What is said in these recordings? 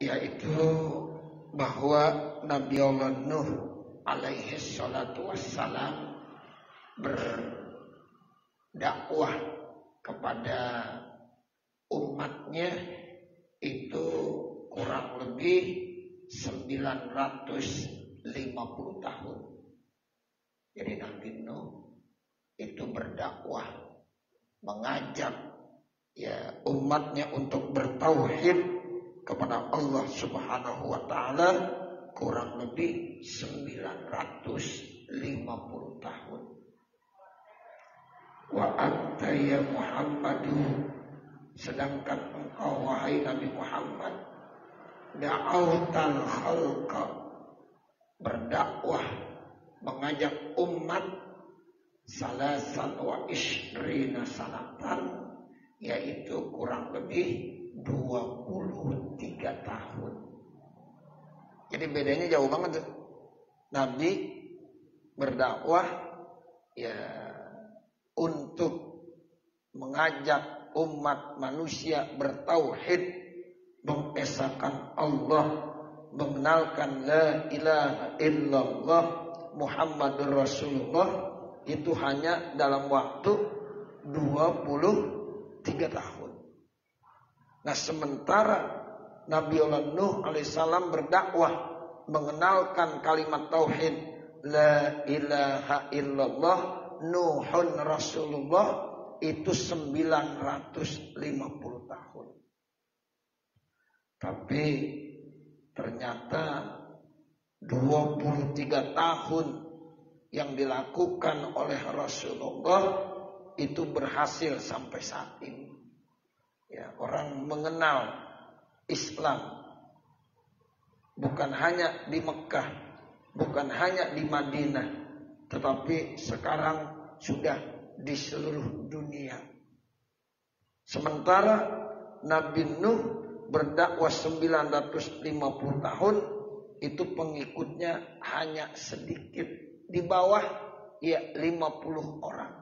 yaitu bahwa Nabi Allah Nuh alaihi salatu wassalam berdakwah kepada umatnya itu kurang lebih 950 tahun. Jadi Nabi Nuh itu berdakwah, mengajak ya umatnya untuk bertauhid kepada Allah Subhanahu wa taala kurang lebih 950 tahun. Wa anta ya Muhammadu sedangkan engkau wahai Nabi Muhammad da'autal khalqa berdakwah mengajak umat salasan wa ishrina sanatan yaitu kurang lebih 23 tahun. Jadi bedanya jauh banget tuh. Nabi berdakwah ya untuk mengajak umat manusia bertauhid, mengesahkan Allah, mengenalkan la ilaha illallah Muhammadur Rasulullah itu hanya dalam waktu 23 tahun. Nah sementara Nabi Allah Nuh alaihissalam berdakwah mengenalkan kalimat tauhid la ilaha illallah Nuhun Rasulullah itu 950 tahun. Tapi ternyata 23 tahun yang dilakukan oleh Rasulullah itu berhasil sampai saat ini. Ya, orang mengenal Islam bukan hanya di Mekah, bukan hanya di Madinah, tetapi sekarang sudah di seluruh dunia. Sementara Nabi Nuh berdakwah 950 tahun itu pengikutnya hanya sedikit di bawah ya 50 orang.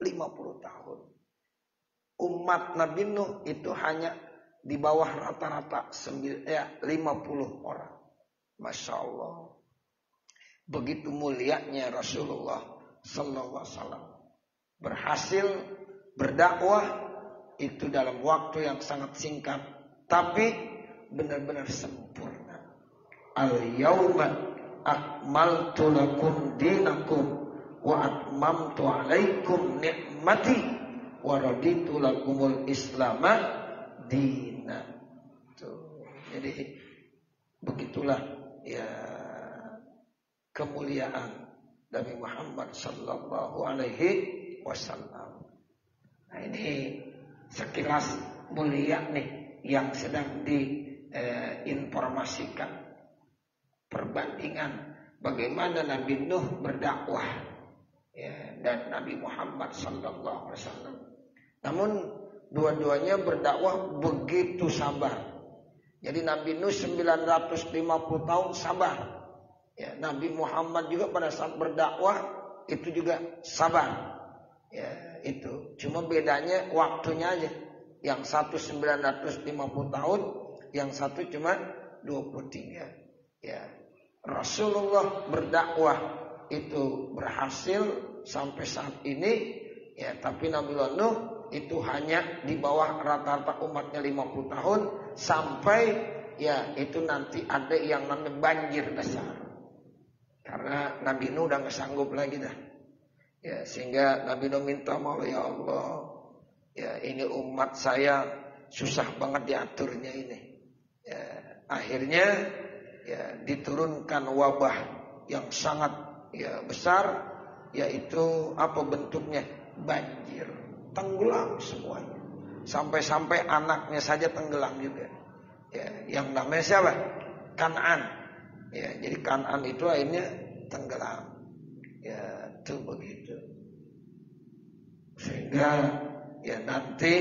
950 tahun. Umat Nabi Nuh itu hanya di bawah rata-rata ya 50 orang. Masya Allah. Begitu mulianya Rasulullah Sallallahu Alaihi berhasil berdakwah itu dalam waktu yang sangat singkat, tapi benar-benar sempurna. Al yauma akmaltu lakum dinakum wa atmamtu alaikum nikmati wa raditu lakumul islama dina. Tuh. Jadi begitulah ya kemuliaan Nabi Muhammad sallallahu alaihi wasallam. Nah ini sekilas mulia nih yang sedang diinformasikan eh, perbandingan bagaimana Nabi Nuh berdakwah ya, dan Nabi Muhammad sallallahu alaihi wasallam. Namun dua-duanya berdakwah begitu sabar. Jadi Nabi Nuh 950 tahun sabar Ya, Nabi Muhammad juga pada saat berdakwah itu juga sabar. Ya, itu. Cuma bedanya waktunya aja. Yang satu 950 tahun, yang satu cuma 23. Ya. Rasulullah berdakwah itu berhasil sampai saat ini ya tapi Nabi Nuh itu hanya di bawah rata-rata umatnya 50 tahun sampai ya itu nanti ada yang namanya banjir besar. Karena Nabi Nuh udah nggak sanggup lagi dah. Ya, sehingga Nabi Nuh minta mau ya Allah. Ya, ini umat saya susah banget diaturnya ini. Ya, akhirnya ya diturunkan wabah yang sangat ya besar yaitu apa bentuknya? Banjir, tenggelam semuanya. Sampai-sampai anaknya saja tenggelam juga. Ya, yang namanya siapa? Kanan. Ya, jadi Kanan itu akhirnya tenggelam. Ya, itu begitu. Sehingga ya nanti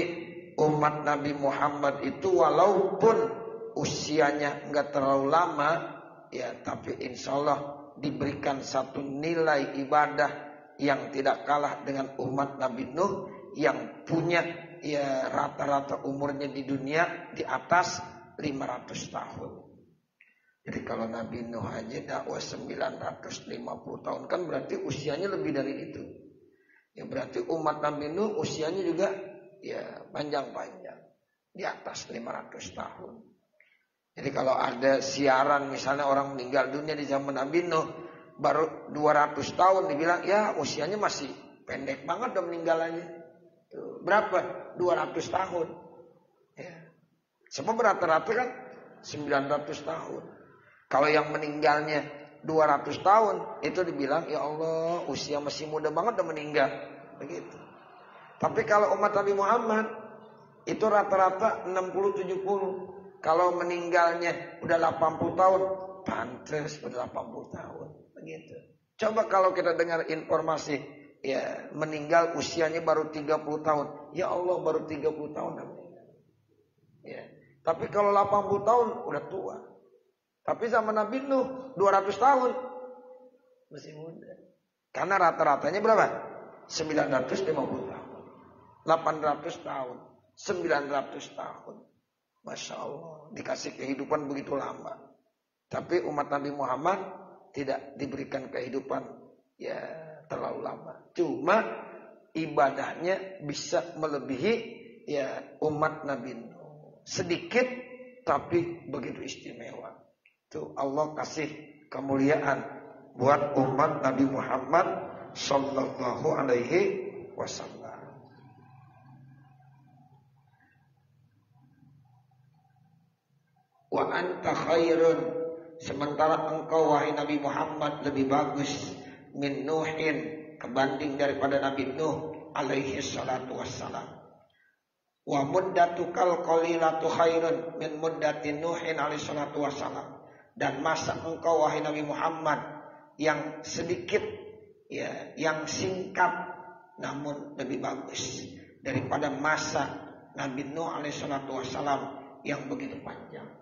umat Nabi Muhammad itu walaupun usianya enggak terlalu lama, ya tapi insya Allah diberikan satu nilai ibadah yang tidak kalah dengan umat Nabi Nuh, yang punya ya rata-rata umurnya di dunia di atas 500 tahun. Jadi kalau Nabi Nuh aja dakwah 950 tahun kan berarti usianya lebih dari itu. Ya berarti umat Nabi Nuh usianya juga ya panjang-panjang di atas 500 tahun. Jadi kalau ada siaran misalnya orang meninggal dunia di zaman Nabi Nuh baru 200 tahun dibilang ya usianya masih pendek banget dong meninggalannya. Berapa? 200 tahun. Ya. Sebab rata-rata kan 900 tahun. Kalau yang meninggalnya 200 tahun itu dibilang ya Allah usia masih muda banget udah meninggal. Begitu. Tapi kalau umat Nabi Muhammad itu rata-rata 60-70. Kalau meninggalnya udah 80 tahun, pantas udah 80 tahun. Begitu. Coba kalau kita dengar informasi ya meninggal usianya baru 30 tahun. Ya Allah baru 30 tahun. Ya. Tapi kalau 80 tahun udah tua. Tapi zaman Nabi Nuh 200 tahun masih muda. Karena rata-ratanya berapa? 950 tahun. 800 tahun. 900 tahun. Masya Allah. Dikasih kehidupan begitu lama. Tapi umat Nabi Muhammad tidak diberikan kehidupan ya terlalu lama. Cuma ibadahnya bisa melebihi ya umat Nabi. Sedikit tapi begitu istimewa. Itu Allah kasih kemuliaan buat umat Nabi Muhammad sallallahu alaihi wasallam. Wa anta khairun sementara engkau wahai Nabi Muhammad lebih bagus min Nuhin kebanding daripada Nabi Nuh alaihi salatu wassalam. Wa muddatukal qalilatu khairun min muddatin Nuhin alaihi salatu wassalam. Dan masa engkau wahai Nabi Muhammad yang sedikit ya yang singkat namun lebih bagus daripada masa Nabi Nuh alaihi salatu wassalam yang begitu panjang.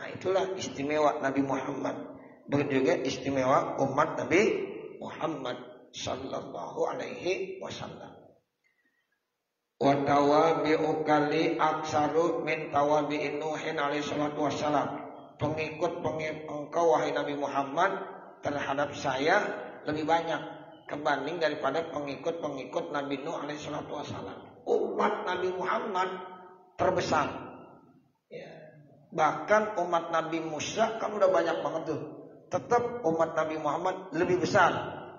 Nah itulah istimewa Nabi Muhammad. Begitu juga istimewa umat Nabi Muhammad sallallahu alaihi wasallam. Wa tawabi'u kali aksaru min tawabi'in Nuhin alaihi salatu wassalam. Pengikut-pengikut engkau wahai Nabi Muhammad terhadap saya lebih banyak kebanding daripada pengikut-pengikut Nabi Nuh alaihi salatu wassalam. Umat Nabi Muhammad terbesar Bahkan umat Nabi Musa kan udah banyak banget tuh. Tetap umat Nabi Muhammad lebih besar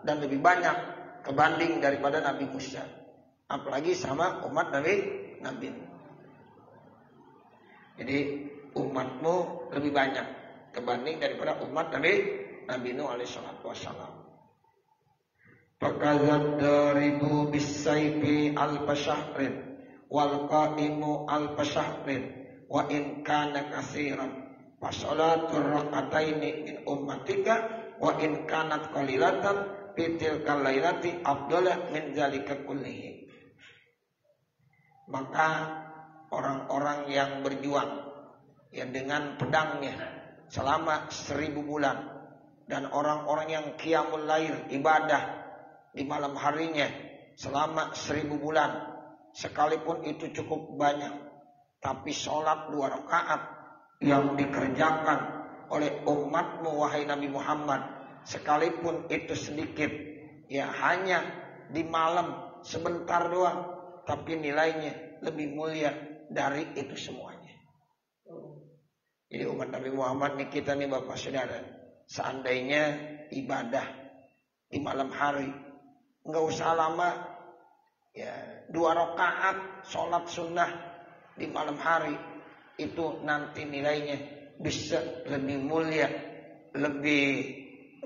dan lebih banyak kebanding daripada Nabi Musa. Apalagi sama umat Nabi Nabi. Jadi umatmu lebih banyak kebanding daripada umat Nabi Nabi Nuh alaihissalatu wassalam. Fakazat daribu bisayfi al-fasyahrin wal qaimu al-fasyahrin wa in kana katsiran fa salatul rakataini min ummatika wa in kanat qalilatan fitil kalailati afdalah min zalika kullihi. Maka orang-orang yang berjuang ya dengan pedangnya selama seribu bulan dan orang-orang yang kiamul lail ibadah di malam harinya selama seribu bulan sekalipun itu cukup banyak tapi sholat dua rakaat yang dikerjakan oleh umatmu wahai Nabi Muhammad sekalipun itu sedikit ya hanya di malam sebentar doang tapi nilainya lebih mulia dari itu semuanya. Jadi umat Nabi Muhammad nih kita nih Bapak Saudara, seandainya ibadah di malam hari nggak usah lama ya dua rakaat sholat sunnah di malam hari itu nanti nilainya bisa lebih mulia, lebih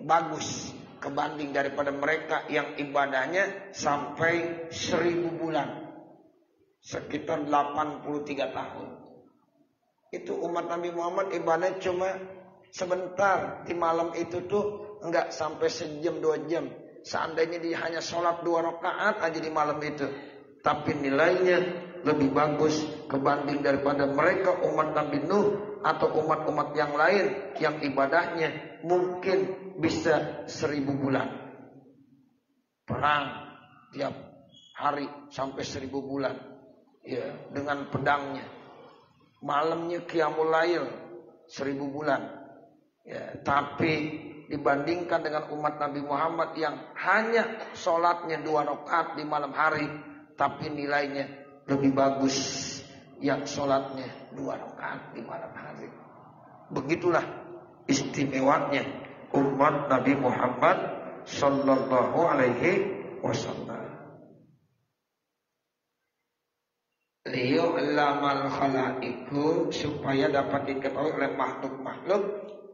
bagus kebanding daripada mereka yang ibadahnya sampai seribu bulan sekitar 83 tahun. Itu umat Nabi Muhammad ibadah cuma sebentar di malam itu tuh enggak sampai sejam dua jam. Seandainya dia hanya sholat dua rakaat aja di malam itu tapi nilainya lebih bagus kebanding daripada mereka umat Nabi Nuh atau umat-umat yang lain yang ibadahnya mungkin bisa seribu bulan. Perang tiap hari sampai seribu bulan ya dengan pedangnya malamnya qiyamul lail seribu bulan ya tapi dibandingkan dengan umat Nabi Muhammad yang hanya sholatnya dua rakaat di malam hari tapi nilainya lebih bagus yang sholatnya dua rakaat di malam hari begitulah istimewanya umat Nabi Muhammad sallallahu alaihi wasallam. Liyu'lamal khalaiku supaya dapat diketahui oleh makhluk-makhluk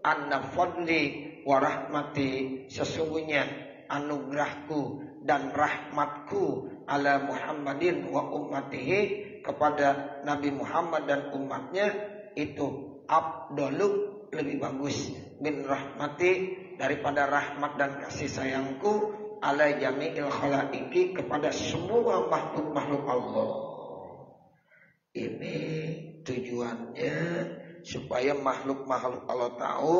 anna fadli wa rahmati sesungguhnya anugerahku dan rahmatku ala Muhammadin wa ummatihi kepada Nabi Muhammad dan umatnya itu abdolu lebih bagus min rahmati daripada rahmat dan kasih sayangku ala jami'il khalaiki kepada semua makhluk-makhluk Allah. Ini tujuannya supaya makhluk-makhluk Allah tahu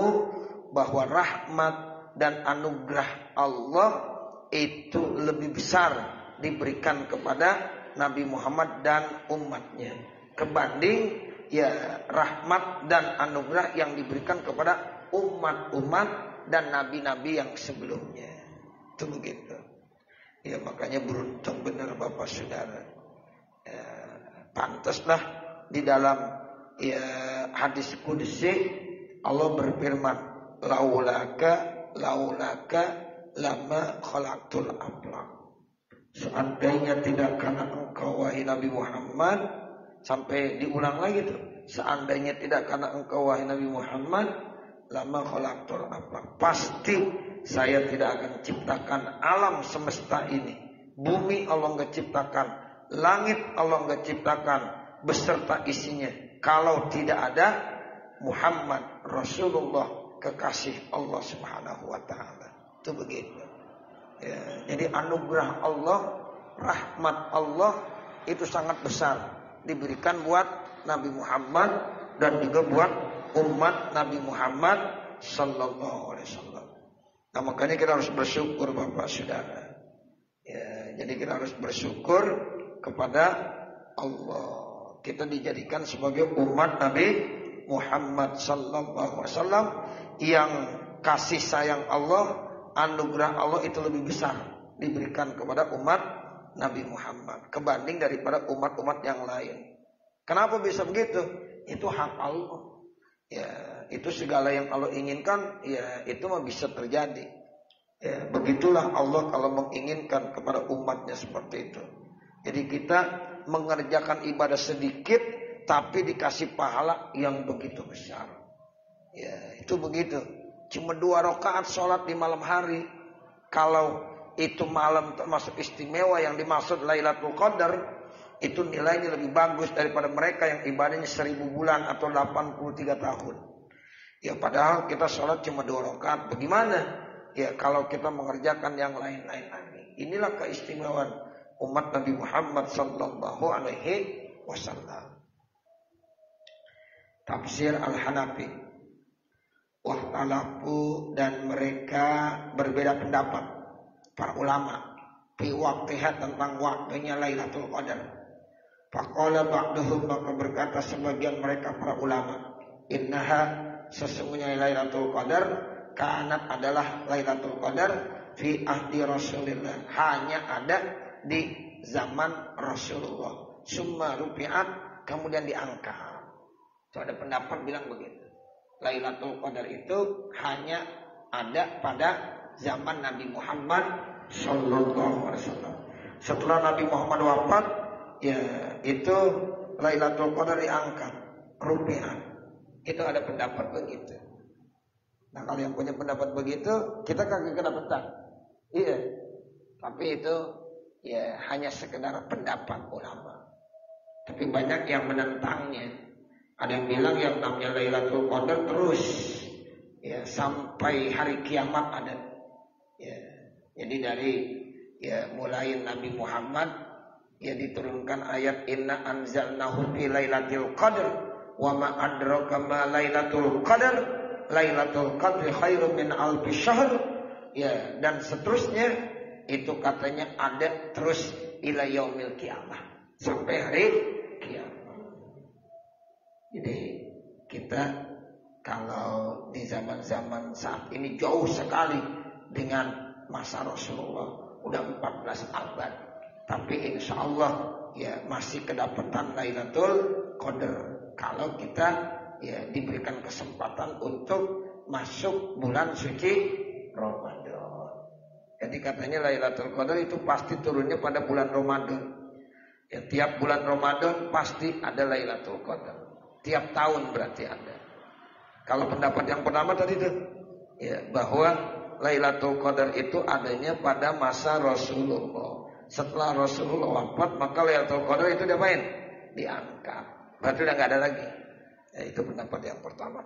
bahwa rahmat dan anugerah Allah itu lebih besar diberikan kepada Nabi Muhammad dan umatnya kebanding ya rahmat dan anugerah yang diberikan kepada umat-umat dan nabi-nabi yang sebelumnya. Itu begitu. Ya makanya beruntung benar Bapak Saudara. Ya, pantaslah di dalam ya hadis kudsi Allah berfirman laulaka laulaka lama khalaqtul aflaq seandainya tidak karena engkau wahai Nabi Muhammad sampai diulang lagi tuh seandainya tidak karena engkau wahai Nabi Muhammad lama khalaqtul aflaq pasti saya tidak akan ciptakan alam semesta ini bumi Allah nggak ciptakan Langit Allah nggak ciptakan beserta isinya. Kalau tidak ada Muhammad Rasulullah kekasih Allah Subhanahu wa taala. Itu begitu. Ya, jadi anugerah Allah, rahmat Allah itu sangat besar diberikan buat Nabi Muhammad dan juga buat umat Nabi Muhammad sallallahu alaihi wasallam. Nah, makanya kita harus bersyukur Bapak Saudara. Ya, jadi kita harus bersyukur kepada Allah. Kita dijadikan sebagai umat Nabi Muhammad sallallahu alaihi wasallam yang kasih sayang Allah, anugerah Allah itu lebih besar diberikan kepada umat Nabi Muhammad kebanding daripada umat-umat yang lain. Kenapa bisa begitu? Itu hak Allah. Ya, itu segala yang Allah inginkan, ya itu mah bisa terjadi. Ya, begitulah Allah kalau menginginkan kepada umatnya seperti itu. Jadi kita mengerjakan ibadah sedikit tapi dikasih pahala yang begitu besar. Ya, itu begitu. Cuma dua rakaat sholat di malam hari. Kalau itu malam termasuk istimewa yang dimaksud Lailatul Qadar, itu nilainya lebih bagus daripada mereka yang ibadahnya seribu bulan atau 83 tahun. Ya padahal kita sholat cuma dua rakaat. Bagaimana? Ya kalau kita mengerjakan yang lain-lain lagi. Inilah keistimewaan umat Nabi Muhammad sallallahu alaihi wasallam. Tafsir Al-Hanafi. Wahtalafu dan mereka berbeda pendapat para ulama fi waktiha tentang waktunya Lailatul Qadar. Faqala ba'duhum maka berkata sebagian mereka para ulama, innaha sesungguhnya Lailatul Qadar kanat adalah Lailatul Qadar fi ahdi Rasulillah hanya ada di zaman Rasulullah. Summa rupiat kemudian diangkat. Itu ada pendapat bilang begitu. Lailatul Qadar itu hanya ada pada zaman Nabi Muhammad Sallallahu Alaihi Wasallam. Setelah Nabi Muhammad wafat, ya itu Lailatul Qadar diangkat, rupiah. Itu ada pendapat begitu. Nah kalau yang punya pendapat begitu, kita kagak kedapetan. Iya. Tapi itu ya hanya sekedar pendapat ulama. Tapi banyak yang menentangnya. Ada yang bilang yang namanya Lailatul Qadar terus ya sampai hari kiamat ada. Ya. Jadi dari ya mulai Nabi Muhammad ya diturunkan ayat inna anzalnahu fi lailatul qadr wa ma adraka ma lailatul qadr lailatul qadri khairum min alfi syahr ya dan seterusnya itu katanya ada terus ila yaumil kiamah sampai hari. Jadi kita kalau di zaman-zaman saat ini jauh sekali dengan masa Rasulullah udah 14 abad tapi insya Allah ya masih kedapatan Lailatul Qadar kalau kita ya diberikan kesempatan untuk masuk bulan suci Ramadan. Jadi katanya Lailatul Qadar itu pasti turunnya pada bulan Ramadan. Ya, tiap bulan Ramadan pasti ada Lailatul Qadar. Tiap tahun berarti ada. Kalau pendapat yang pertama tadi itu ya bahwa Lailatul Qadar itu adanya pada masa Rasulullah. Setelah Rasulullah wafat maka Lailatul Qadar itu diapain? Diangkat. Berarti udah nggak ada lagi. Ya, itu pendapat yang pertama.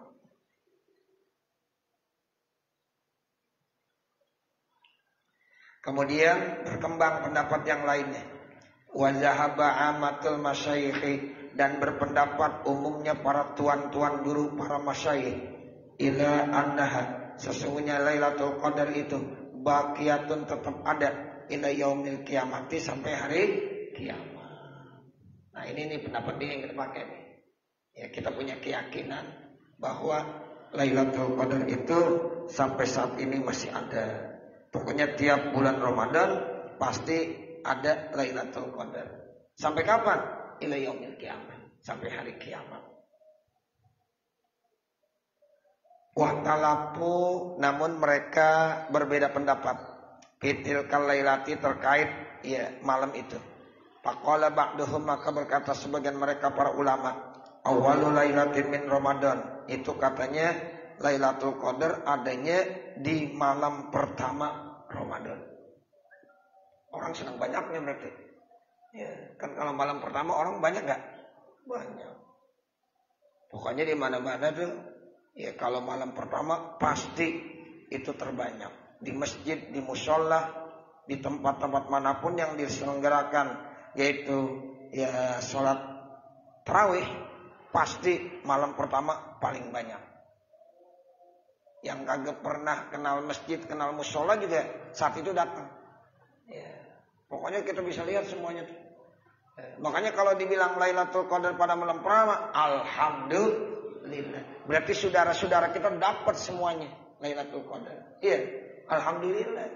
Kemudian berkembang pendapat yang lainnya. Wazahaba amatul masyayikhi dan berpendapat umumnya para tuan-tuan guru para masyayikh ila annaha sesungguhnya Lailatul Qadar itu baqiyatun tetap ada ila yaumil kiamati sampai hari kiamat. Nah, ini nih pendapat ini yang kita pakai nih. Ya, kita punya keyakinan bahwa Lailatul Qadar itu sampai saat ini masih ada. Pokoknya tiap bulan Ramadan pasti ada Lailatul Qadar. Sampai kapan? Ila yaumil kiamat. Sampai hari kiamat. Wahtalapu namun mereka berbeda pendapat. Fitil kalailati terkait ya malam itu. Pakola ba'duhum maka berkata sebagian mereka para ulama. Awalul lailatin min Ramadan. Itu katanya Lailatul Qadar adanya di malam pertama Ramadan. Orang senang banyaknya berarti. Ya, kan kalau malam pertama orang banyak nggak? Banyak. Pokoknya di mana-mana tuh, ya kalau malam pertama pasti itu terbanyak. Di masjid, di musola, di tempat-tempat mana pun yang diselenggarakan, yaitu ya sholat tarawih, pasti malam pertama paling banyak. Yang kagak pernah kenal masjid, kenal musola juga saat itu datang. Ya. Pokoknya kita bisa lihat semuanya tuh. Ya. Makanya kalau dibilang Lailatul Qadar pada malam pertama, alhamdulillah. Berarti saudara-saudara kita dapat semuanya Lailatul Qadar. Iya, alhamdulillah.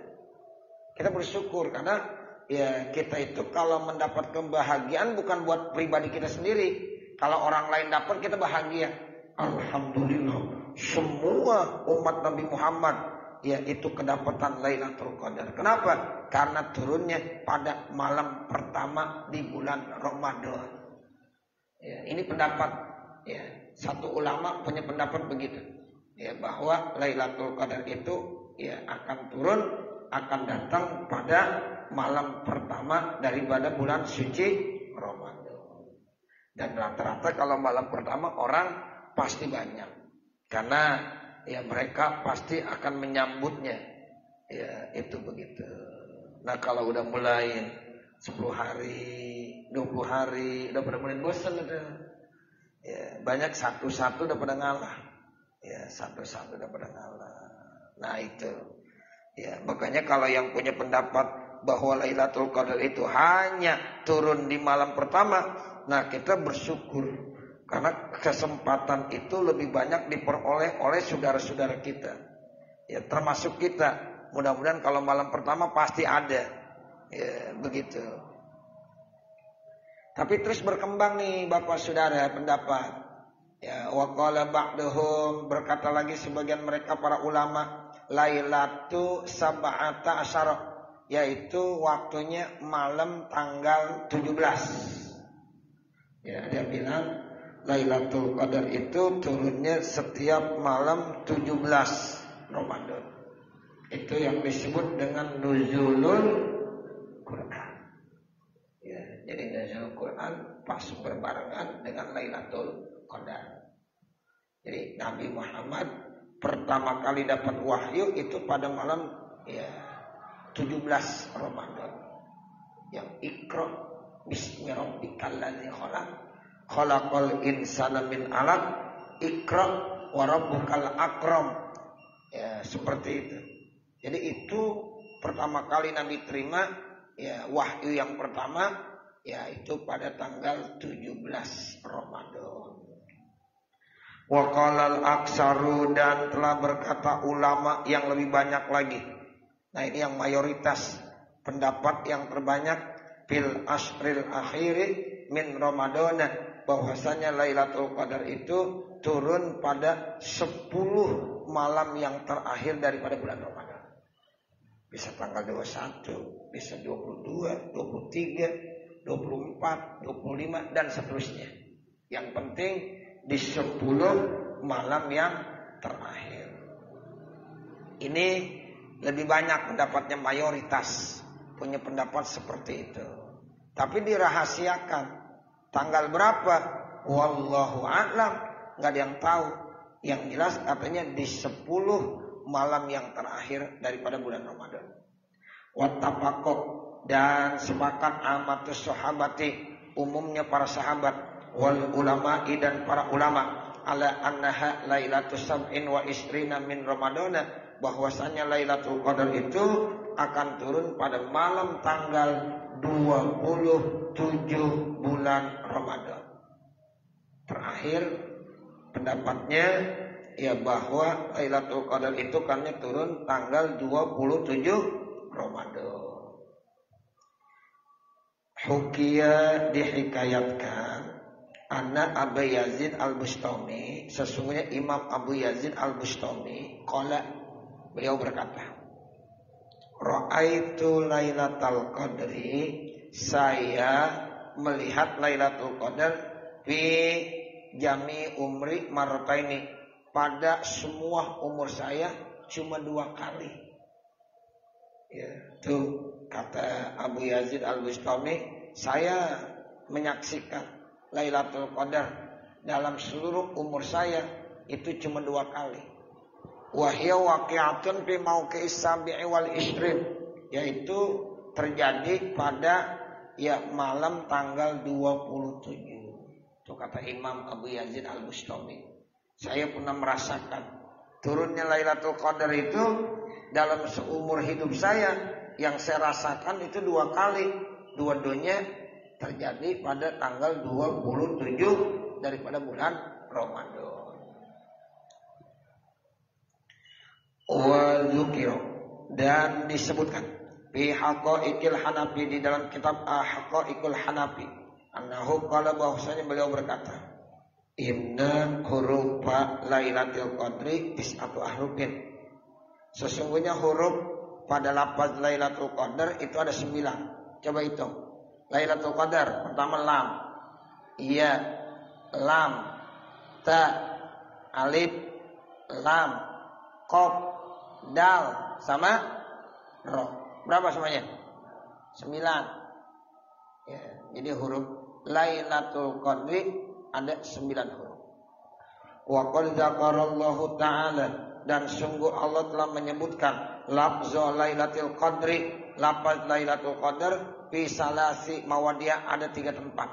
Kita bersyukur karena ya kita itu kalau mendapat kebahagiaan bukan buat pribadi kita sendiri. Kalau orang lain dapat kita bahagia. Alhamdulillah semua umat Nabi Muhammad yaitu kedapatan Lailatul Qadar. Kenapa? Karena turunnya pada malam pertama di bulan Ramadan. Ya, ini pendapat ya, satu ulama punya pendapat begitu. Ya, bahwa Lailatul Qadar itu ya akan turun akan datang pada malam pertama daripada bulan suci Ramadan. Dan rata-rata kalau malam pertama orang pasti banyak. Karena ya mereka pasti akan menyambutnya. Ya, itu begitu. Nah, kalau udah mulai 10 hari, 20 hari, udah pada mulai bosan udah. Ya, banyak satu-satu udah pada ngalah. Ya, satu-satu udah pada ngalah. Nah, itu. Ya, makanya kalau yang punya pendapat bahwa Lailatul Qadar itu hanya turun di malam pertama, nah kita bersyukur karena kesempatan itu lebih banyak diperoleh oleh saudara-saudara kita. Ya, termasuk kita. Mudah-mudahan kalau malam pertama pasti ada. Ya, begitu. Tapi terus berkembang nih Bapak Saudara pendapat. Ya, waqala ba'duhum berkata lagi sebagian mereka para ulama Lailatu sab'ata asyara yaitu waktunya malam tanggal 17. Ya, dia bilang Lailatul Qadar itu turunnya setiap malam 17 Ramadan. Itu yang disebut dengan nuzulul Quran. Ya, jadi nuzul Quran pas berbarengan dengan Lailatul Qadar. Jadi Nabi Muhammad pertama kali dapat wahyu itu pada malam ya 17 Ramadan. Yang ikra bismi rabbikal ladzi khalaqal insana min alaq ikra wa rabbukal akram ya seperti itu jadi itu pertama kali Nabi terima ya wahyu yang pertama yaitu pada tanggal 17 Ramadan. Wakalal aksaru dan telah berkata ulama yang lebih banyak lagi. Nah ini yang mayoritas pendapat yang terbanyak fil asril akhiri min Ramadana bahwasanya Lailatul Qadar itu turun pada 10 malam yang terakhir daripada bulan Ramadan. Bisa tanggal 21, bisa 22, 23, 24, 25 dan seterusnya. Yang penting di 10 malam yang terakhir. Ini lebih banyak pendapatnya mayoritas punya pendapat seperti itu. Tapi dirahasiakan tanggal berapa? Wallahu a'lam, nggak ada yang tahu. Yang jelas katanya di 10 malam yang terakhir daripada bulan Ramadan. Wattafaqo dan sepakat amatus sahabati umumnya para sahabat wal ulama dan para ulama ala annaha lailatul sab'in wa isrina min ramadana bahwasanya Lailatul Qadar itu akan turun pada malam tanggal 27 bulan Ramadan. Terakhir pendapatnya ya bahwa Lailatul Qadar itu kan turun tanggal 27 Ramadan. Hukia dihikayatkan Anak Abu Yazid Al-Bustami Sesungguhnya Imam Abu Yazid Al-Bustami Kala Beliau berkata Ra'aitu Lailatul Qadri Saya melihat Lailatul Qadar Fi jami umri martaini Pada semua umur saya Cuma dua kali Ya, itu kata Abu Yazid Al-Bustami, saya menyaksikan Lailatul Qadar dalam seluruh umur saya itu cuma dua kali. Wahya waqi'atun fi mauqi'is sabi'i wal isrin yaitu terjadi pada ya malam tanggal 27. Itu kata Imam Abu Yazid Al-Bustami. Saya pernah merasakan turunnya Lailatul Qadar itu dalam seumur hidup saya yang saya rasakan itu dua kali. Dua-duanya terjadi pada tanggal 27 daripada bulan Ramadan. Wa dan disebutkan fi haqaiqil Hanafi di dalam kitab Haqaiqul Hanafi. Annahu qala bahwasanya beliau berkata Inna hurufa Lailatul Qadri tis'atu ahrufin Sesungguhnya huruf pada lafaz Lailatul Qadar itu ada sembilan. Coba hitung. Lailatul Qadar pertama lam. Iya lam. Ta alif lam. Kop dal sama ro berapa semuanya sembilan ya, jadi huruf Lailatul Qadri ada sembilan huruf wa qad ta'ala dan sungguh Allah telah menyebutkan lafzul Lailatul Qadri lafaz Lailatul Qadar Fisalasi mawadiyah ada tiga tempat.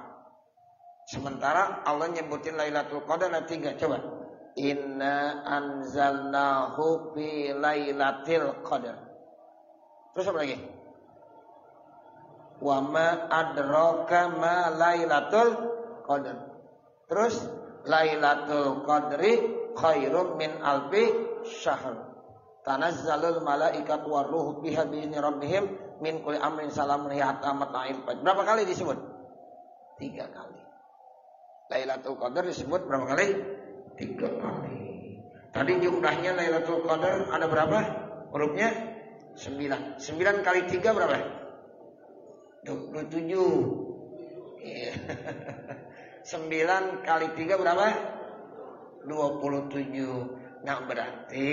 Sementara Allah nyebutin Lailatul Qadar ada tiga. Coba. Inna anzalnahu fi lailatul qadar. Terus apa lagi? Wa ma adraka ma lailatul qadar. Terus lailatul qadri khairum min alfi syahr. Tanazzalul malaikatu waruhu biha bi'izni rabbihim min kulli amrin salamun hiya amat Berapa kali disebut? Tiga kali. Lailatul Qadar disebut berapa kali? Tiga kali. Tadi jumlahnya Lailatul Qadar ada berapa? Hurufnya? Sembilan. Sembilan kali tiga berapa? Dua puluh tujuh. Iya. Sembilan kali tiga berapa? Dua puluh tujuh. Nah berarti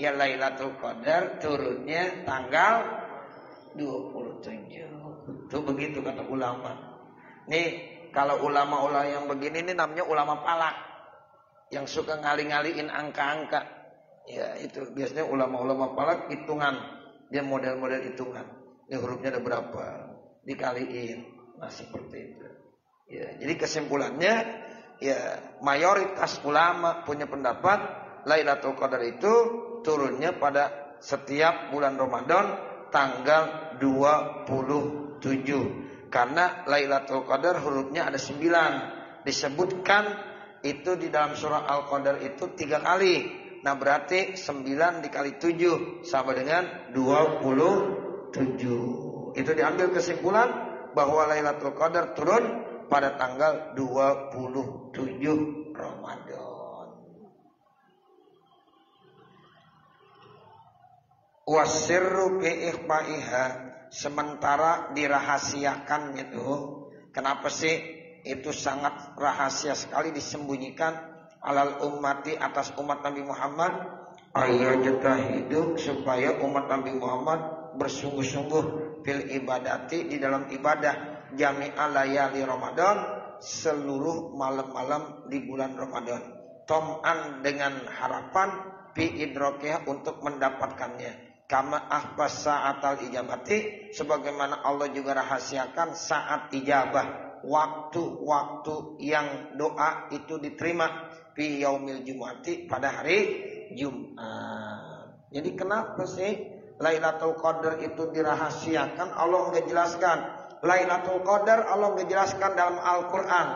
ya Lailatul Qadar turunnya tanggal 27. Itu begitu kata ulama. Nih, kalau ulama-ulama yang begini ini namanya ulama palak. Yang suka ngali-ngaliin angka-angka. Ya, itu biasanya ulama-ulama palak hitungan. Dia model-model hitungan. Ini hurufnya ada berapa? Dikaliin. Nah, seperti itu. Ya, jadi kesimpulannya ya mayoritas ulama punya pendapat Lailatul Qadar itu turunnya pada setiap bulan Ramadan tanggal 27 karena Lailatul Qadar hurufnya ada 9 disebutkan itu di dalam surah Al-Qadar itu tiga kali nah berarti 9 dikali 7 sama dengan 27 itu diambil kesimpulan bahwa Lailatul Qadar turun pada tanggal 27 Ramadan. Wasirru ikhfaiha sementara dirahasiakan itu kenapa sih? Itu sangat rahasia sekali disembunyikan alal ummati atas umat Nabi Muhammad hidup supaya umat Nabi Muhammad bersungguh-sungguh fil ibadati di dalam ibadah jami'al layali Ramadan seluruh malam-malam di bulan Ramadan. Tom'an dengan harapan fi idroknya untuk mendapatkannya. Kama ahbas saat al ijabati sebagaimana Allah juga rahasiakan saat ijabah. Waktu-waktu yang doa itu diterima fi yaumil jumati pada hari Jumat. Jadi kenapa sih Lailatul Qadar itu dirahasiakan Allah nggak jelaskan. Lailatul Qadar Allah nggak jelaskan dalam Al-Qur'an.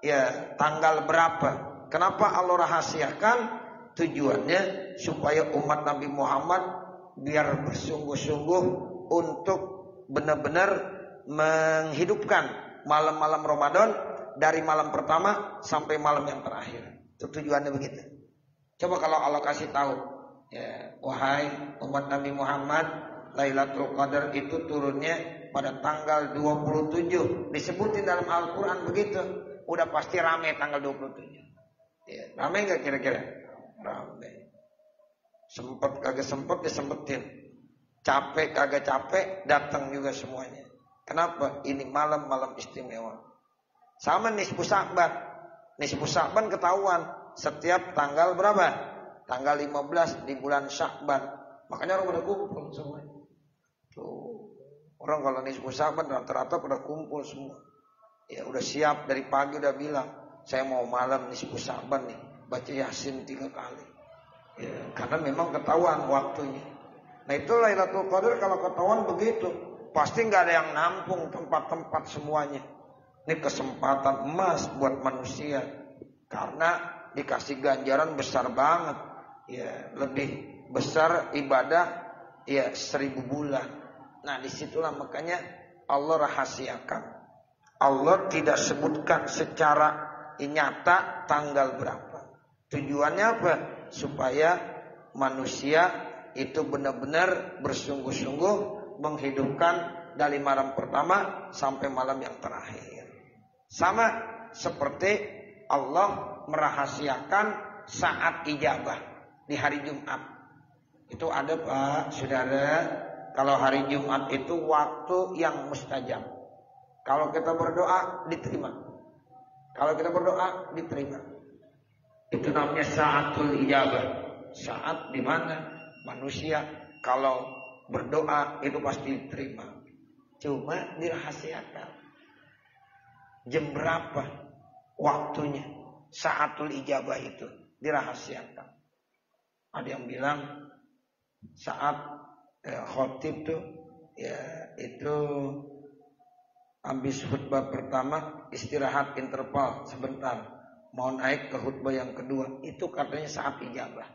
Ya, tanggal berapa? Kenapa Allah rahasiakan? Tujuannya supaya umat Nabi Muhammad biar bersungguh-sungguh untuk benar-benar menghidupkan malam-malam Ramadan dari malam pertama sampai malam yang terakhir. Itu tujuannya begitu. Coba kalau Allah kasih tahu, ya, wahai umat Nabi Muhammad, Lailatul Qadar itu turunnya pada tanggal 27. Disebutin dalam Al-Qur'an begitu. Udah pasti rame tanggal 27. Ya, rame nggak kira-kira? Rame. Sempet kagak sempet disempetin. Capek kagak capek datang juga semuanya. Kenapa? Ini malam-malam istimewa. Sama nisfu Sa'ban. Nisfu Sa'ban ketahuan setiap tanggal berapa? Tanggal 15 di bulan Sya'ban. Makanya orang pada kumpul semuanya. Tuh. Orang kalau nisfu Sa'ban rata-rata pada kumpul semua. Ya udah siap dari pagi udah bilang, saya mau malam nisfu Sa'ban nih, baca Yasin tiga kali. Ya, karena memang ketahuan waktunya. Nah itu Lailatul Qadar kalau ketahuan begitu. Pasti nggak ada yang nampung tempat-tempat semuanya. Ini kesempatan emas buat manusia. Karena dikasih ganjaran besar banget. Ya, lebih besar ibadah ya seribu bulan. Nah di situlah makanya Allah rahasiakan. Allah tidak sebutkan secara nyata tanggal berapa. Tujuannya apa? supaya manusia itu benar-benar bersungguh-sungguh menghidupkan dari malam pertama sampai malam yang terakhir. Sama seperti Allah merahasiakan saat ijabah di hari Jumat. Itu ada Pak, Saudara, kalau hari Jumat itu waktu yang mustajab. Kalau kita berdoa diterima. Kalau kita berdoa diterima. Itu namanya saatul ijabah. Saat di mana manusia kalau berdoa itu pasti diterima. Cuma dirahasiakan. Jam berapa waktunya? Saatul ijabah itu dirahasiakan. Ada yang bilang saat ya, khotib tuh ya itu habis khutbah pertama istirahat interval sebentar mau naik ke khutbah yang kedua. Itu katanya saat ijabah.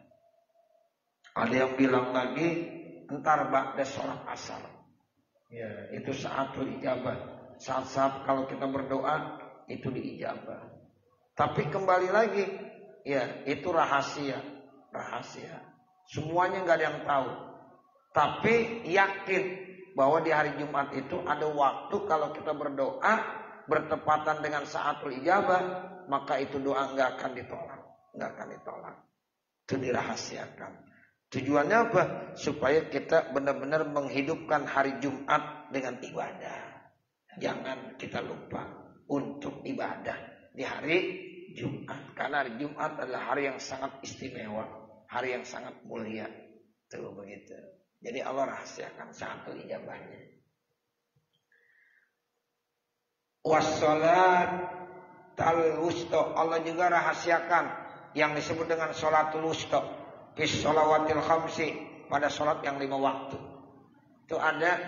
Ada yang bilang lagi entar ba'da sholat asar. Ya. Itu saat ijabah saat-saat kalau kita berdoa itu diijabah tapi kembali lagi ya itu rahasia rahasia semuanya nggak ada yang tahu tapi yakin bahwa di hari Jumat itu ada waktu kalau kita berdoa bertepatan dengan saatul ijabah maka itu doa nggak akan ditolak, nggak akan ditolak. Itu dirahasiakan. Tujuannya apa? Supaya kita benar-benar menghidupkan hari Jumat dengan ibadah. Jangan kita lupa untuk ibadah di hari Jumat. Karena hari Jumat adalah hari yang sangat istimewa, hari yang sangat mulia. Tuh begitu. Jadi Allah rahasiakan satu ijabahnya. Wassalat al wusta Allah juga rahasiakan yang disebut dengan sholatul wusta fis sholawatil khamsi pada sholat yang lima waktu Itu ada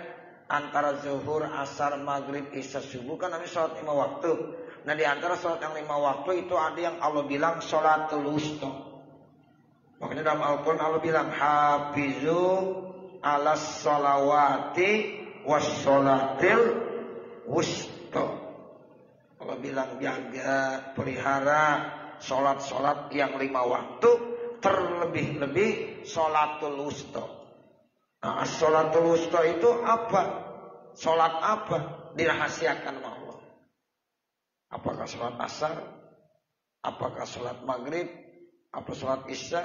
antara zuhur, asar, maghrib, isya, subuh kan namanya sholat lima waktu. Nah di antara sholat yang lima waktu itu ada yang Allah bilang sholatul wusta. Makanya dalam Al-Quran Allah bilang hafizu alas sholawati was sholatil wusta. Allah bilang jaga, pelihara sholat-sholat yang lima waktu terlebih-lebih sholatul wusta. Nah, sholatul wusta itu apa? Sholat apa? Dirahasiakan sama Allah. Apakah sholat asar? Apakah sholat maghrib? Apa sholat isya?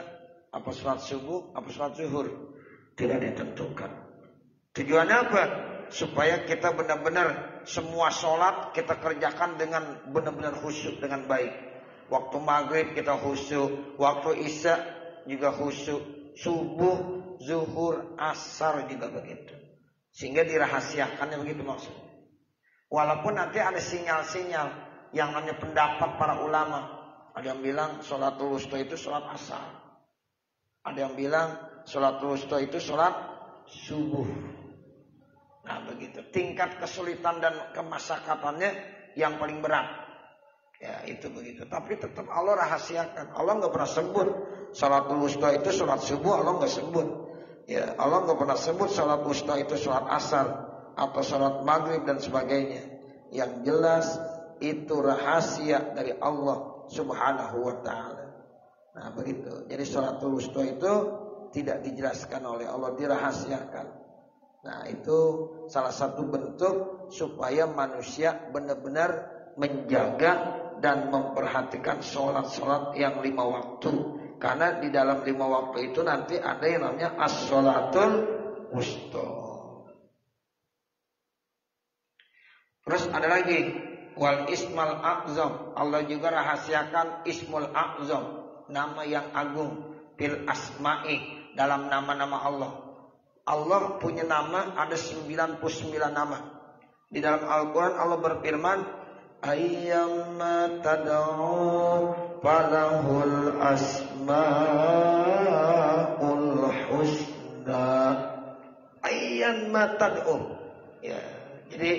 Apa sholat subuh? Apa sholat zuhur? Tidak ditentukan. Tujuannya apa? Supaya kita benar-benar semua sholat kita kerjakan dengan benar-benar khusyuk dengan baik. Waktu maghrib kita khusyuk, waktu isya juga khusyuk, subuh zuhur, asar juga begitu. Sehingga dirahasiakannya begitu maksudnya. Walaupun nanti ada sinyal-sinyal yang namanya pendapat para ulama. Ada yang bilang sholat wusta itu sholat asar. Ada yang bilang sholat wusta itu sholat subuh. Nah begitu. Tingkat kesulitan dan kemasakatannya yang paling berat. Ya itu begitu. Tapi tetap Allah rahasiakan. Allah nggak pernah sebut. Sholat wusta itu sholat subuh Allah nggak sebut. Ya, Allah nggak pernah sebut salat wusta itu salat asar atau salat maghrib dan sebagainya. Yang jelas itu rahasia dari Allah Subhanahu wa taala. Nah, begitu. Jadi salat wusta itu tidak dijelaskan oleh Allah, dirahasiakan. Nah, itu salah satu bentuk supaya manusia benar-benar menjaga dan memperhatikan sholat-sholat yang lima waktu karena di dalam lima waktu itu nanti ada yang namanya as-sholatul wusta. Terus ada lagi wal ismal a'zam. Allah juga rahasiakan ismul a'zam, nama yang agung fil asma'i dalam nama-nama Allah. Allah punya nama ada 99 nama. Di dalam Al-Qur'an Allah berfirman, "Ayyamma tad'u falahul asmaul husna. Ayyan matad'u ya jadi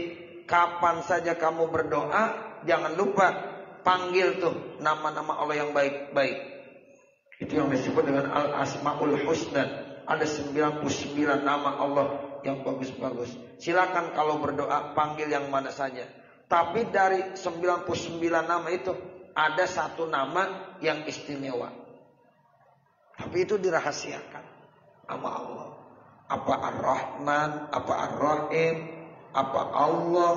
kapan saja kamu berdoa jangan lupa panggil tuh nama-nama Allah yang baik-baik. Itu yang disebut dengan al asmaul husna. Ada 99 nama Allah yang bagus-bagus. Silakan kalau berdoa panggil yang mana saja. Tapi dari 99 nama itu ada satu nama yang istimewa. Tapi itu dirahasiakan sama Allah. Apa Ar-Rahman, apa Ar-Rahim, apa Allah,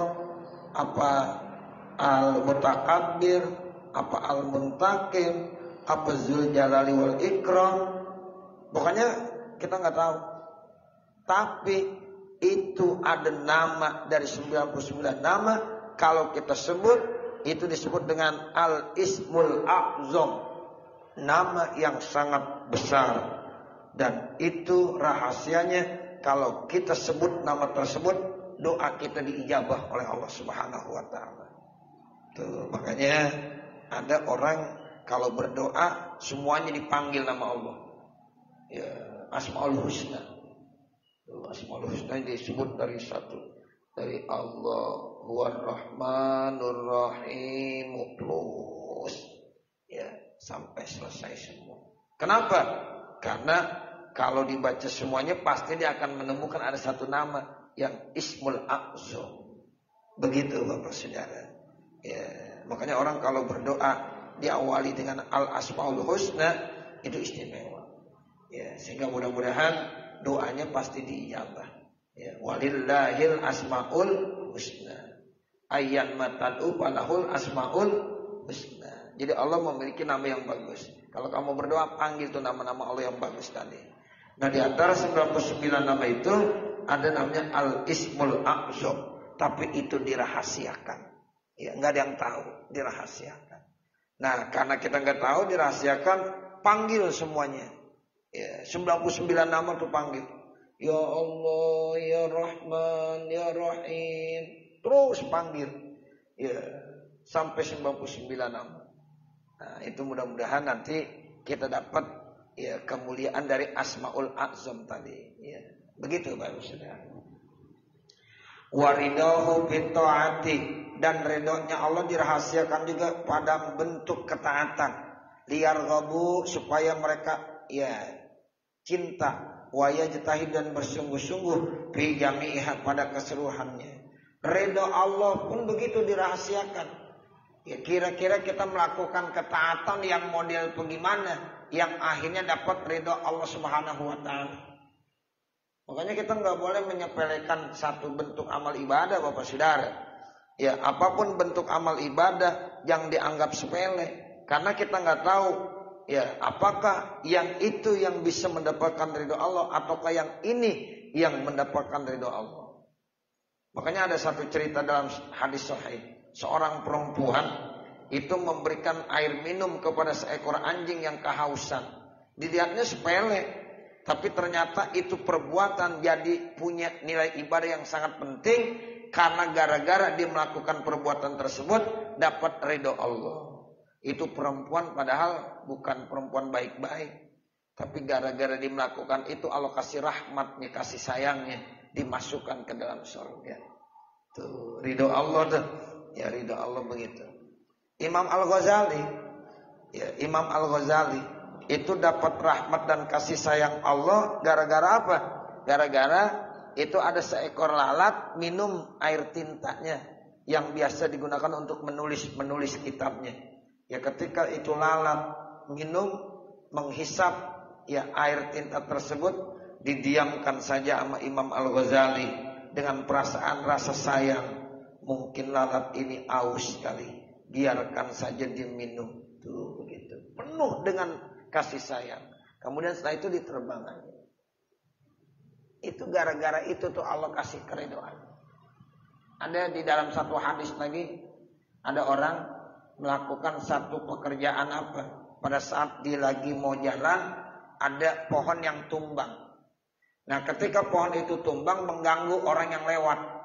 apa Al-Mutakabbir, apa Al-Muntakim, apa Zul Jalali wal Ikram. Pokoknya kita nggak tahu. Tapi itu ada nama dari 99 nama kalau kita sebut itu disebut dengan al-ismul a'zam nama yang sangat besar dan itu rahasianya kalau kita sebut nama tersebut doa kita diijabah oleh Allah Subhanahu wa taala. Tuh, makanya ada orang kalau berdoa semuanya dipanggil nama Allah. Ya, Asmaul Husna. Asmaul Husna disebut dari satu dari Allah huwa rahmanur rahim plus sampai selesai semua. Kenapa? Karena kalau dibaca semuanya pasti dia akan menemukan ada satu nama yang Ismul A'zam. Begitu Bapak Saudara. Ya, makanya orang kalau berdoa diawali dengan Al Asmaul Husna itu istimewa. Ya, sehingga mudah-mudahan doanya pasti diijabah. Ya, walillahil asmaul husna ayat matadu palahul asmaul husna. Jadi Allah memiliki nama yang bagus. Kalau kamu berdoa panggil tuh nama-nama Allah yang bagus tadi. Nah di antara 99 nama itu ada namanya Al Ismul A'zam, tapi itu dirahasiakan. Ya, nggak ada yang tahu, dirahasiakan. Nah, karena kita nggak tahu dirahasiakan, panggil semuanya. Ya, 99 nama tuh panggil. Ya Allah, ya Rahman, ya Rahim, Terus panggil. Ya, sampai 99 nama. Nah, itu mudah-mudahan nanti kita dapat ya kemuliaan dari Asmaul Azam tadi. Ya, begitu Bapak Saudara. Waridahu bitaati dan ridhonya Allah dirahasiakan juga pada bentuk ketaatan. Liar gabu supaya mereka ya cinta waya jetahi dan bersungguh-sungguh fi jami'iha pada keseluruhannya. Ridho Allah pun begitu dirahasiakan. Ya kira-kira kita melakukan ketaatan yang model bagaimana yang akhirnya dapat ridho Allah Subhanahu wa taala. Makanya kita nggak boleh menyepelekan satu bentuk amal ibadah Bapak Saudara. Ya, apa pun bentuk amal ibadah yang dianggap sepele karena kita nggak tahu ya apakah yang itu yang bisa mendapatkan ridho Allah ataukah yang ini yang mendapatkan ridho Allah. Makanya ada satu cerita dalam hadis sahih, seorang perempuan itu memberikan air minum kepada seekor anjing yang kehausan. Dilihatnya sepele, tapi ternyata itu perbuatan jadi punya nilai ibadah yang sangat penting karena gara-gara dia melakukan perbuatan tersebut dapat ridho Allah. Itu perempuan padahal bukan perempuan baik-baik. Tapi gara-gara dia melakukan itu Allah kasih rahmatnya, kasih sayangnya dimasukkan ke dalam surga. Ridho Allah tuh. Ya ridho Allah begitu. Imam Al-Ghazali ya Imam Al-Ghazali itu dapat rahmat dan kasih sayang Allah gara-gara apa? Gara-gara itu ada seekor lalat minum air tintanya yang biasa digunakan untuk menulis menulis kitabnya. Ya ketika itu lalat minum menghisap ya air tinta tersebut didiamkan saja sama Imam Al-Ghazali dengan perasaan rasa sayang. Mungkin lalat ini aus sekali. Biarkan saja diminum. Tuh begitu. Penuh dengan kasih sayang. Kemudian setelah itu diterbangkan. Itu gara-gara itu tuh Allah kasih keridoan. Ada di dalam satu hadis lagi ada orang melakukan satu pekerjaan apa? Pada saat dia lagi mau jalan ada pohon yang tumbang. Nah, ketika pohon itu tumbang mengganggu orang yang lewat.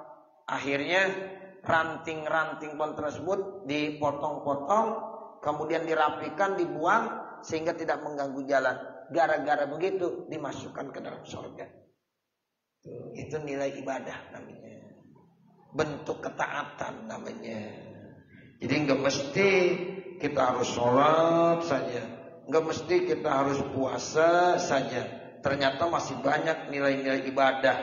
Akhirnya ranting-ranting pohon tersebut dipotong-potong, kemudian dirapikan, dibuang, sehingga tidak mengganggu jalan. Gara-gara begitu dimasukkan ke dalam surga. Itu nilai ibadah namanya. Bentuk ketaatan namanya. Jadi nggak mesti kita harus sholat saja. Nggak mesti kita harus puasa saja. Ternyata masih banyak nilai-nilai ibadah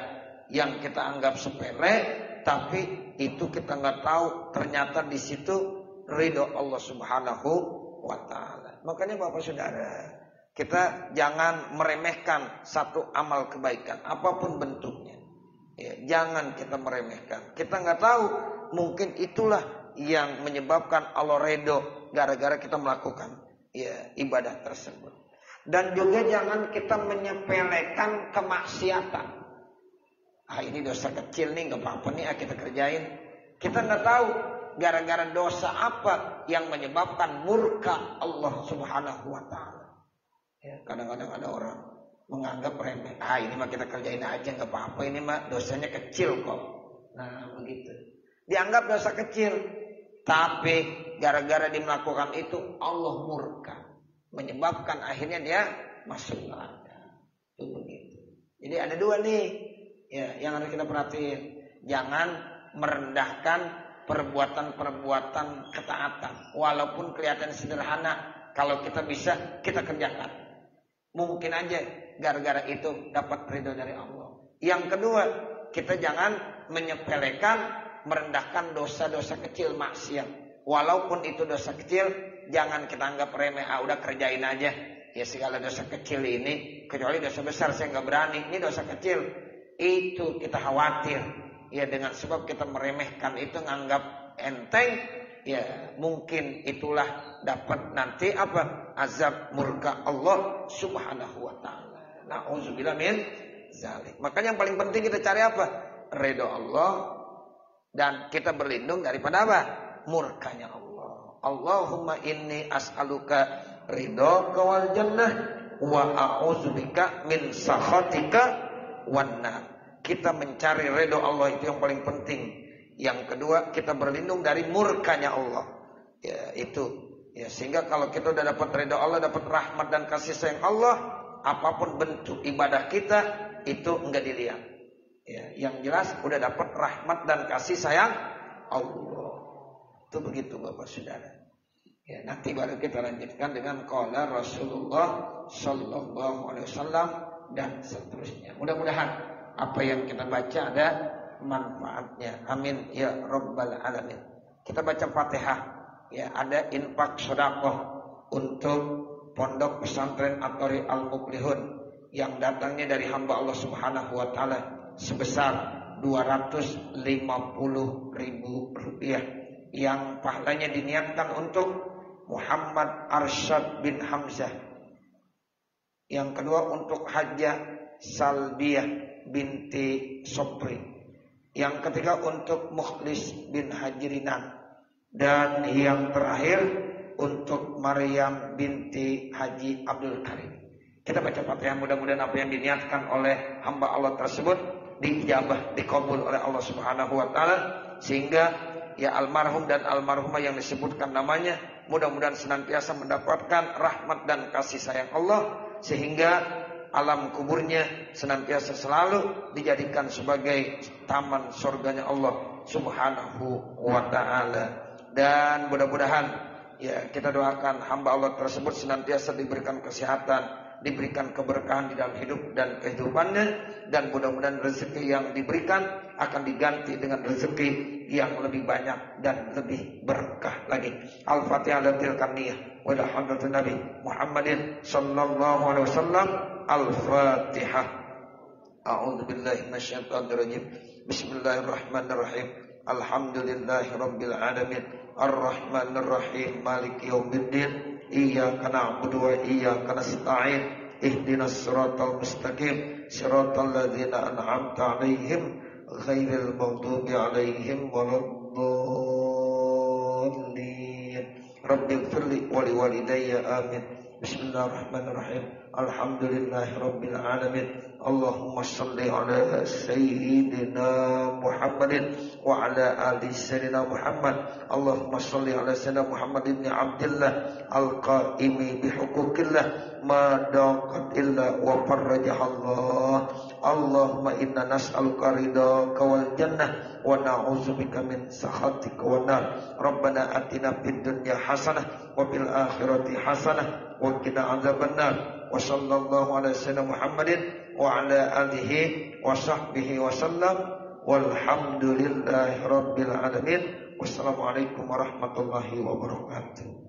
yang kita anggap sepele, tapi itu kita nggak tahu ternyata di situ ridho Allah Subhanahu wa taala. Makanya Bapak Saudara, kita jangan meremehkan satu amal kebaikan apa pun bentuknya. Ya, jangan kita meremehkan. Kita nggak tahu, mungkin itulah yang menyebabkan Allah redo gara-gara kita melakukan ya ibadah tersebut. Dan juga jangan kita menyepelekan kemaksiatan. Ah ini dosa kecil nih nggak apa-apa nih ah, kita kerjain. Kita nggak tahu gara-gara dosa apa yang menyebabkan murka Allah Subhanahu wa taala. Ya, kadang-kadang ada orang menganggap remeh. Ah, ini mah kita kerjain aja nggak apa-apa, ini mah dosanya kecil kok. Nah, begitu. Dianggap dosa kecil, tapi gara-gara dia melakukan itu Allah murka, menyebabkan akhirnya dia masuk neraka. Itu begitu. Jadi ada dua nih, ya, yang harus kita perhatiin. Jangan merendahkan perbuatan-perbuatan ketaatan. Walaupun kelihatan sederhana, kalau kita bisa, kita kerjakan. Mungkin aja gara-gara itu dapat ridho dari Allah. Yang kedua, kita jangan menyepelekan, merendahkan dosa-dosa kecil maksiat. Walaupun itu dosa kecil, jangan kita anggap remeh. Ah, udah kerjain aja. Ya segala dosa kecil ini, kecuali dosa besar saya nggak berani. Ini dosa kecil, itu kita khawatir ya dengan sebab kita meremehkan itu nganggap enteng ya mungkin itulah dapat nanti apa azab murka Allah Subhanahu wa taala. Nauzubillah min zalik. Makanya yang paling penting kita cari apa? Ridho Allah dan kita berlindung daripada apa? Murkanya Allah. Allahumma inni as'aluka ridho wal jannah wa a'udzubika min sakhatika wan nar. Kita mencari redho Allah itu yang paling penting. Yang kedua, kita berlindung dari murkanya Allah. Ya, itu. Ya, sehingga kalau kita udah dapat redho Allah, dapat rahmat dan kasih sayang Allah, apa pun bentuk ibadah kita itu enggak dilihat. Ya, yang jelas udah dapat rahmat dan kasih sayang Allah. Itu begitu Bapak Saudara. Ya, nanti baru kita lanjutkan dengan qala Rasulullah sallallahu alaihi wasallam dan seterusnya. Mudah-mudahan apa yang kita baca ada manfaatnya. Amin ya rabbal alamin. Kita baca Fatihah. Ya, ada infak sedekah untuk pondok pesantren Atori Al Muflihun yang datangnya dari hamba Allah Subhanahu wa taala sebesar 250 ribu rupiah yang pahalanya diniatkan untuk Muhammad Arsyad bin Hamzah. Yang kedua untuk Hajjah Salbiyah binti Sopri. Yang ketiga untuk Mukhlis bin Hajirinan. Dan yang terakhir untuk Maryam binti Haji Abdul Karim. Kita baca Fatihah mudah-mudahan apa yang diniatkan oleh hamba Allah tersebut diijabah, dikabul oleh Allah Subhanahu wa taala sehingga ya almarhum dan almarhumah yang disebutkan namanya mudah-mudahan senantiasa mendapatkan rahmat dan kasih sayang Allah sehingga alam kuburnya senantiasa selalu dijadikan sebagai taman surganya Allah Subhanahu wa taala. Dan mudah-mudahan ya kita doakan hamba Allah tersebut senantiasa diberikan kesehatan, diberikan keberkahan di dalam hidup dan kehidupannya dan mudah-mudahan rezeki yang diberikan akan diganti dengan rezeki yang lebih banyak dan lebih berkah lagi. Al-Fatihah dan tilkan Walhamdulillah Nabi Muhammadin sallallahu alaihi wasallam Al-Fatihah. A'udzu billahi minasyaitonir rajim. Bismillahirrahmanirrahim. Alhamdulillahi rabbil alamin. Ar-Rahmanir Maliki yaumiddin. إياك نعبد وإياك نستعين اهدنا الصراط المستقيم صراط الذين أنعمت عليهم غير المغضوب عليهم ولا الضالين رب اغفر لي ولوالدي آمين بسم الله الرحمن الرحيم الحمد لله رب العالمين اللهم صل على سيدنا محمد وعلى آل سيدنا محمد اللهم صل على سيدنا محمد بن عبد الله القائم بحقوق الله ما ضاقت إلا وفرجها الله اللهم إنا نسألك رضاك والجنة ونعوذ بك من سخطك والنار ربنا أتنا في الدنيا حسنة وفي الآخرة حسنة وقنا عذاب النار وصلى الله على سيدنا محمد وعلى آله وصحبه وسلم والحمد لله رب العالمين والسلام عليكم ورحمة الله وبركاته